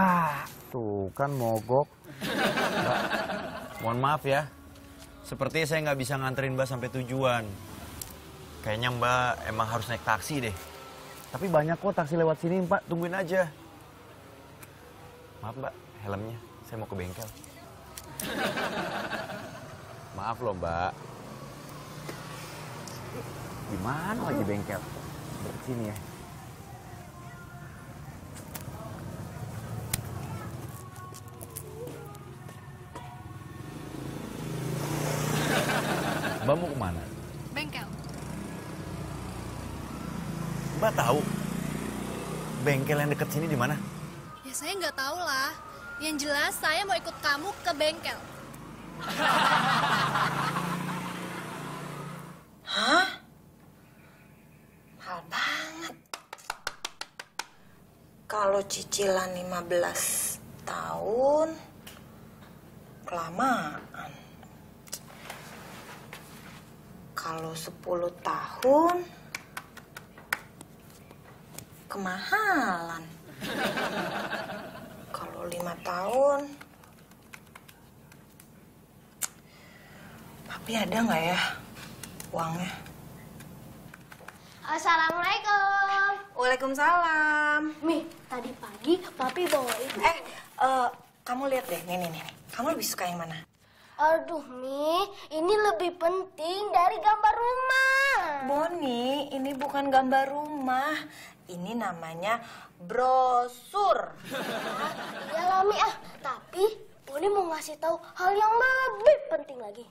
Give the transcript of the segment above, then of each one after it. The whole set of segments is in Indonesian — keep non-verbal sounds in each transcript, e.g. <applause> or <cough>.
Ya, tuh kan mogok. Mbak, mohon maaf ya. Sepertinya saya nggak bisa nganterin Mbak sampai tujuan. Kayaknya Mbak emang harus naik taksi deh. Tapi banyak kok taksi lewat sini, Mbak. Tungguin aja. Maaf, Mbak. Helmnya. Saya mau ke bengkel. Maaf loh, Mbak. Di mana lagi bengkel? Sini ya. Mbak mau ke mana? Bengkel. Mbak tahu bengkel yang deket sini di mana? Ya saya nggak tahu lah. Yang jelas saya mau ikut kamu ke bengkel. <laughs> Hah? Mahal banget. Kalau cicilan 15 tahun, kelamaan. Kalau 10 tahun, kemahalan. Kalau lima tahun, tapi ada nggak ya uangnya? Assalamualaikum. Waalaikumsalam. Mi, tadi pagi papi bawain. Eh, eh, kamu lihat deh, nih, nih, nih. Kamu lebih suka yang mana? Aduh, Mi, ini lebih penting dari gambar rumah. Boni, ini bukan gambar rumah. Ini namanya brosur. Iya <laughs> lah, Mi, ah. Tapi, Boni mau ngasih tahu hal yang lebih penting lagi.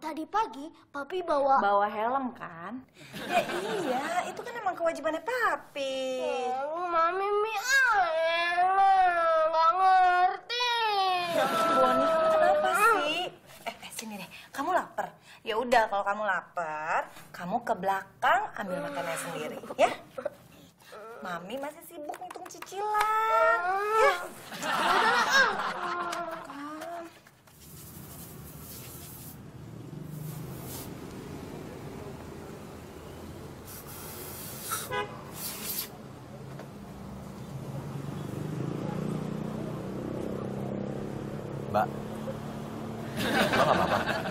Tadi pagi, papi bawa... Bawa helm kan? Ya iya, itu kan emang kewajibannya papi. Oh, Mami, Mi, ah, nggak ngerti. Boni, kamu kenapa sih? Eh, eh, sini deh. Kamu lapar? Ya udah, kalau kamu lapar, kamu ke belakang ambil makannya sendiri, ya? Mami masih sibuk ngitung cicilan. Ya. Mbak. Mbak nggak apa-apa.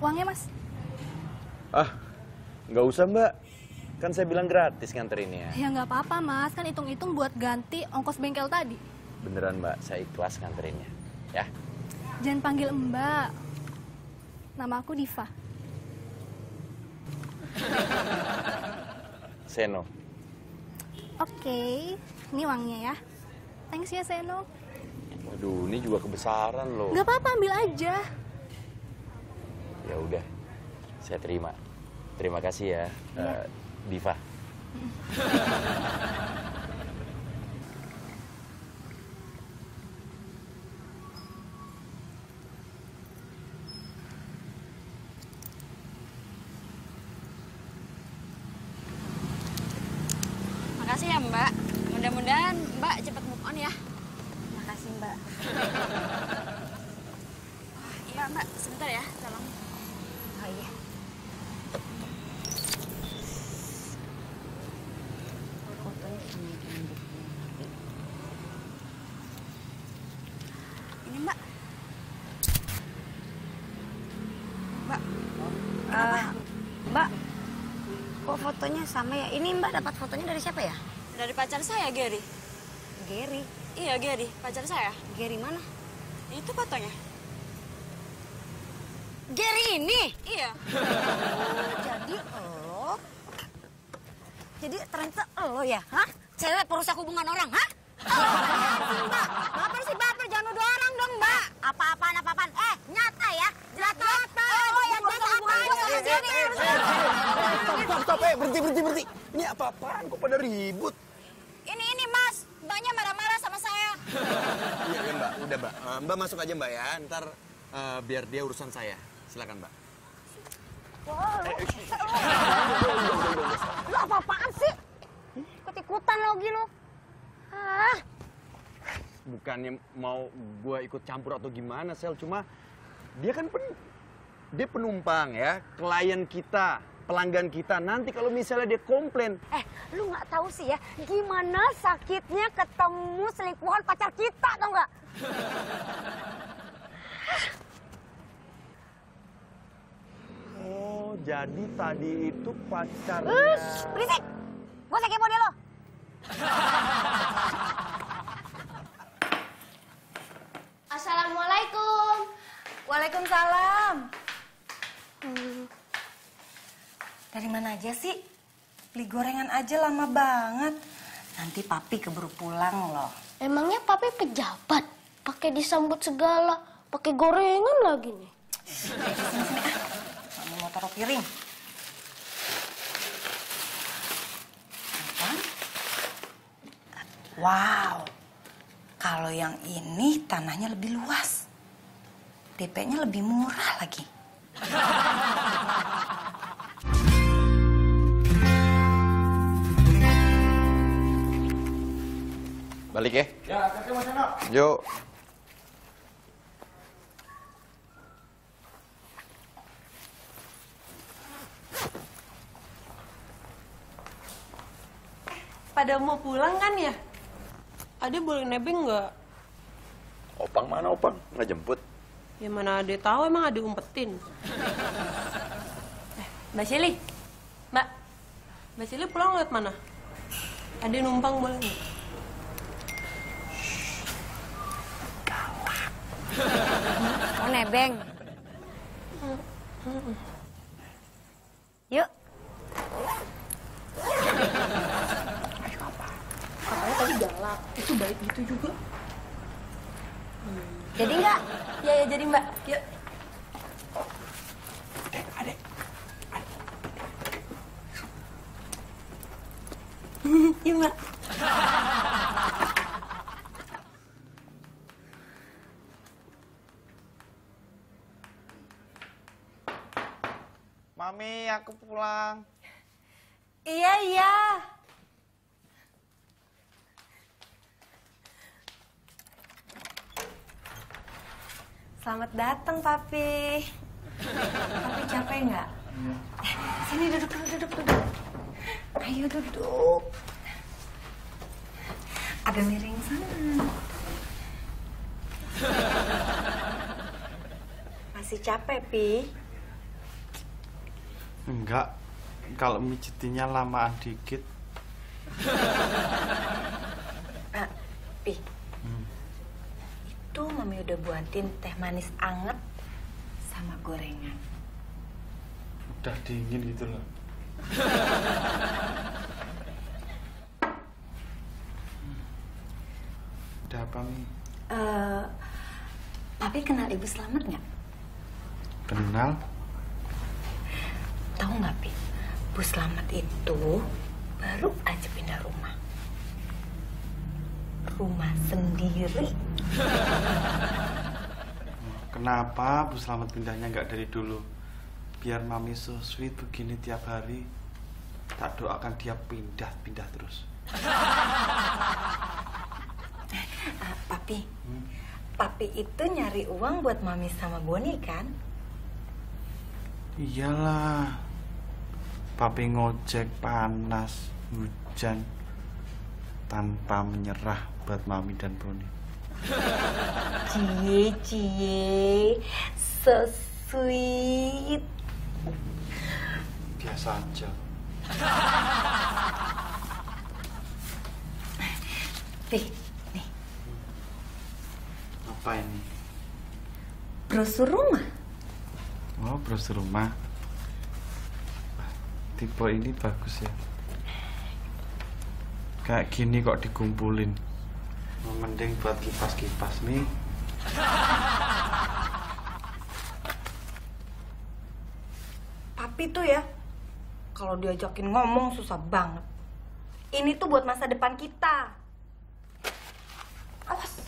uangnya, Mas. Ah, nggak usah Mbak. Kan saya bilang gratis nganterinnya. Ya nggak apa-apa, Mas. Kan hitung-hitung buat ganti ongkos bengkel tadi. Beneran Mbak, saya ikhlas nganterinnya. Ya. Jangan panggil Mbak. Nama aku Diva. <laughs> Seno. Oke, ini uangnya ya. Thanks ya, Seno. Waduh, ini juga kebesaran loh. Nggak apa-apa, ambil aja. Ya saya terima. Terima kasih ya, eh, Diva. Makasih ya Mbak. Mudah-mudahan Mbak cepat move on ya. Makasih, Mbak. Iya Mbak, sebentar ya, tolong. Oh iya. Ini Mbak. Mbak. Eh, mbak, kok fotonya sama ya? Ini Mbak dapat fotonya dari siapa ya? Dari pacar saya, Gary. Gary. Iya, Gary. Pacar saya. Gary mana? Itu fotonya. Gary ini. Iya. Jadi lo Jadi ternyata lo ya, hah? Cewek perusak hubungan orang, hah? Oh, mbak, baper sih baper, jangan nuduh orang dong, mbak. Apa-apaan, apa-apaan. Eh, nyata ya, nyata. Oh, yang nyata apa? Sama Gary. Stop, stop, eh, berhenti, berhenti, berhenti. Ini apa-apaan kok pada ribut? Ini, ini, mas. Mbaknya marah-marah sama saya. Iya, iya mbak, udah mbak. Eh, mbak masuk aja mbak ya, ntar eh, biar dia urusan saya. Silakan mbak. Lo apa-apaan sih? Ikut-ikutan lagi lo. Ah, Bukannya mau gua ikut campur atau gimana, Sel. Cuma dia kan pen, dia penumpang ya, klien kita, pelanggan kita. Nanti kalau misalnya dia komplain, eh, lu nggak tahu sih ya, gimana sakitnya ketemu selingkuhan pacar kita, tau nggak? oh jadi tadi itu. Ush, berisik! Gue sakit model lo. Assalamualaikum. Waalaikumsalam. Dari mana aja sih? Beli gorengan aja lama banget. Nanti papi keburu pulang loh. Emangnya papi pejabat? Pakai disambut segala, pakai gorengan lagi nih. Mami mau taruh piring. Apa? Wow. Kalau yang ini tanahnya lebih luas. DP-nya lebih murah lagi. <laughs> Balik ya? Ya, kakek Mas Yuk. Pada mau pulang kan ya? Ade boleh nebeng nggak? Opang mana Opang? Nggak jemput. Ya mana Ade tahu emang Ade umpetin. <laughs> eh, Mbak Shelly, Mbak, Mbak Shelly pulang lewat mana? Ade numpang boleh nggak? Mau <laughs> nebeng. Yuk. Katanya tadi galak, itu baik gitu juga. Jadi nggak? Ya ya jadi Mbak, yuk. Iya Mbak. Mami, aku pulang. Iya, iya. Selamat datang, Papi. Papi capek nggak? Eh, Sini duduk dulu, duduk, duduk. Ayo duduk. Agak miring sana. <laughs> Masih capek, Pi? Enggak, kalau mijitinya lamaan dikit. <laughs> Ah, Pi. Itu Mami udah buatin teh manis anget sama gorengan. Udah dingin gitu loh. <laughs> Udah apa, Mi? Eh, Papi kenal Ibu Selamat nggak? Kenal? Tahu nggak, Pi? Bu Selamat itu baru aja pindah rumah. Rumah sendiri. <laughs> Kenapa Bu Selamat pindahnya nggak dari dulu? Biar Mami so sweet begini tiap hari. Tak doakan dia pindah-pindah terus. <laughs> Ah, papi, Papi itu nyari uang buat Mami sama Boni kan? Iyalah. Papi ngojek panas, hujan, tanpa menyerah buat Mami dan Boni. Cie, cie, so sweet. Biasa aja. Nih, nih, Apa ini? brosur rumah. Oh, brosur rumah. Tipe ini bagus ya. Kayak gini kok dikumpulin. Mending buat kipas-kipas nih. Papi tuh ya, kalau diajakin ngomong susah banget. Ini tuh buat masa depan kita. Awas.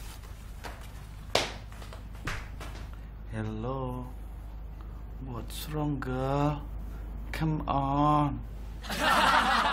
Hello. What's wrong, girl? Come on. <laughs>